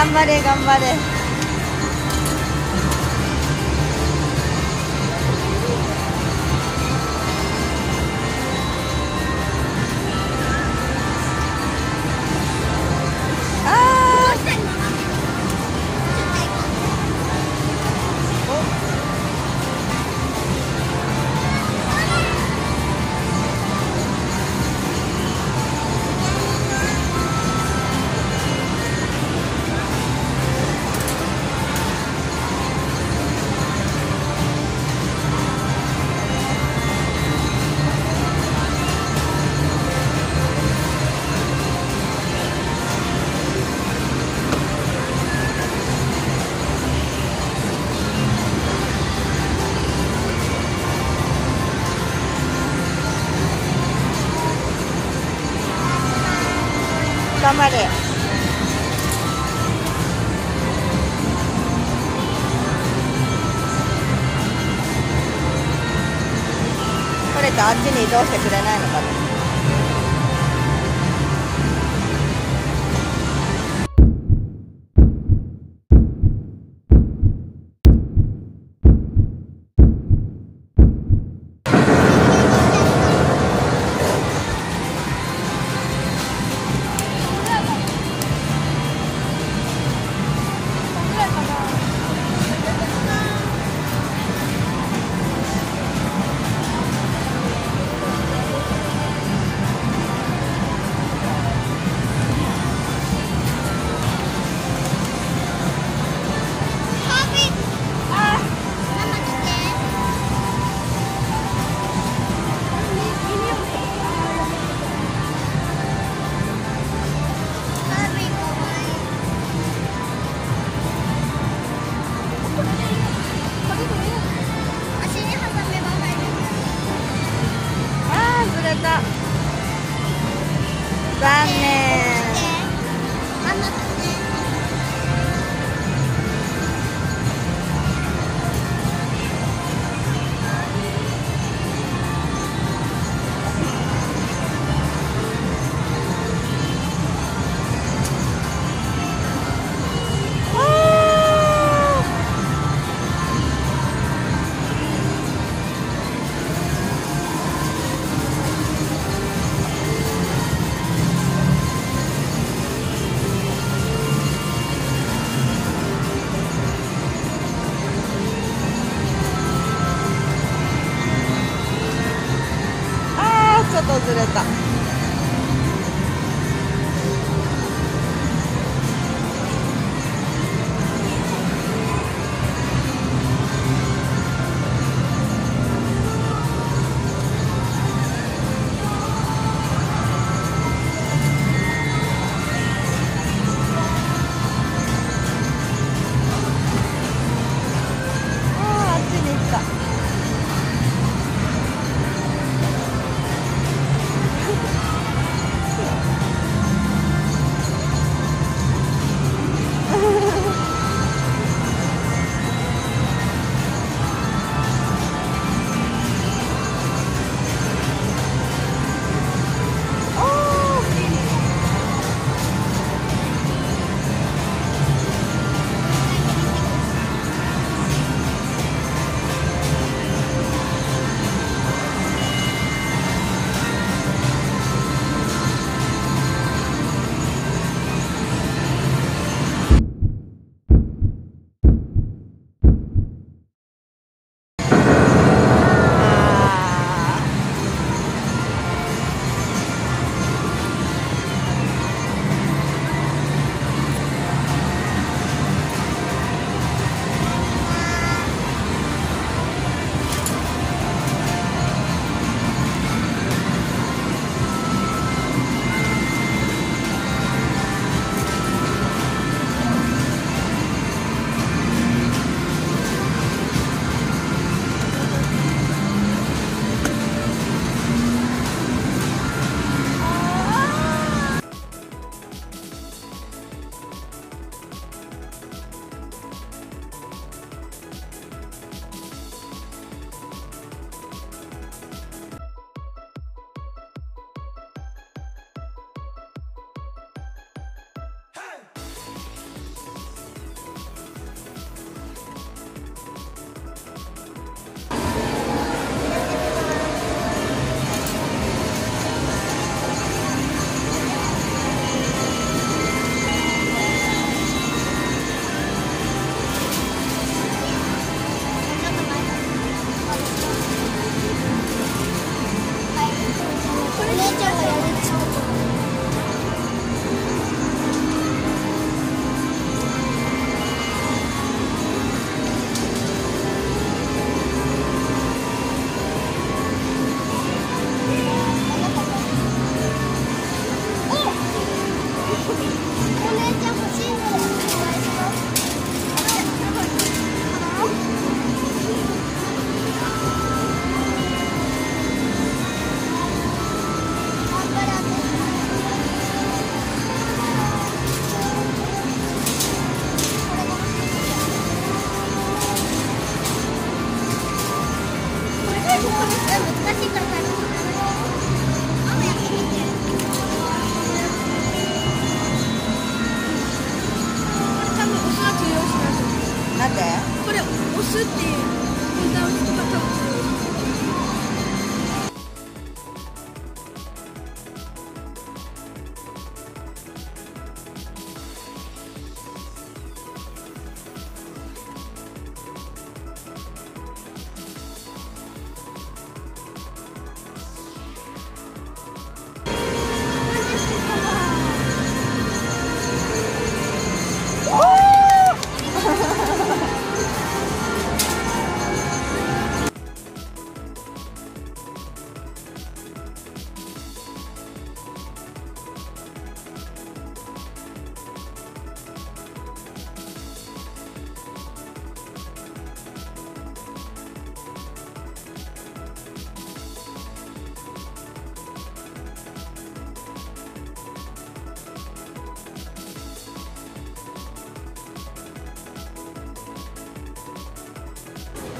頑張れ頑張れ。頑張れ。取れたあっちに移動してくれないのかな。訪ずれた。Oglądałam to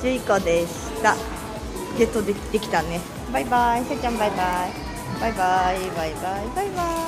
11個でした。ゲットでできたね。バイバイ。せいちゃんバイバイ。バイバイ。バイバイ。バイバイ。